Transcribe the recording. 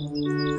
Música